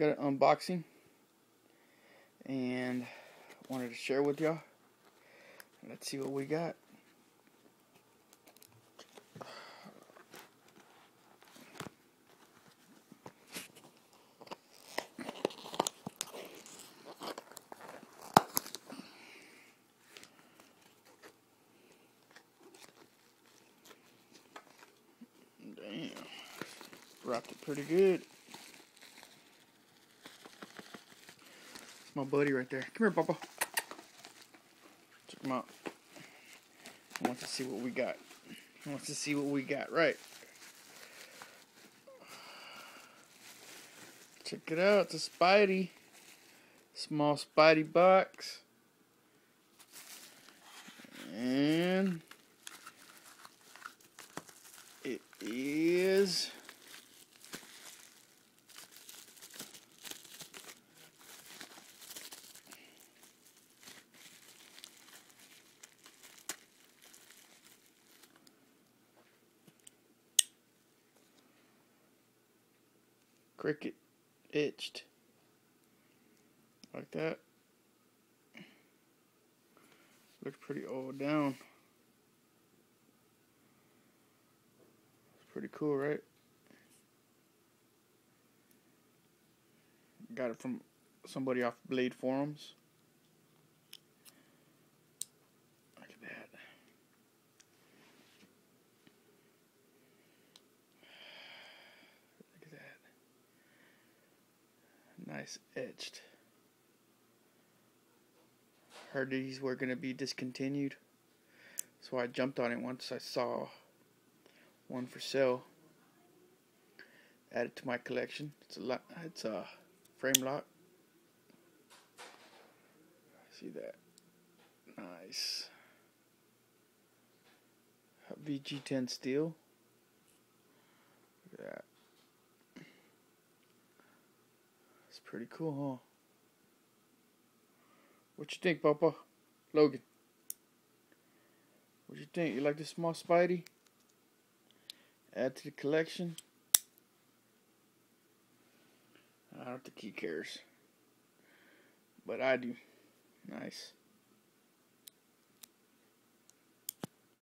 got an unboxing and wanted to share with y'all. Let's see what we got. Damn. Wrapped it pretty good. My buddy right there. Come here, Papa. Check him out. He wants to see what we got. He wants to see what we got. Right. Check it out. It's a Spidey. Small Spidey box. And it is Cricket itched like that. Looks pretty old down. It's pretty cool, right? Got it from somebody off Blade Forums. Nice etched. Heard these were going to be discontinued. So I jumped on it once I saw one for sale. Added to my collection. It's a lot. It's a frame lock. See that? Nice. VG10 steel. Pretty cool, huh? What you think, Papa? Logan. What you think? You like this small Spidey? Add to the collection. I don't think he cares. But I do. Nice.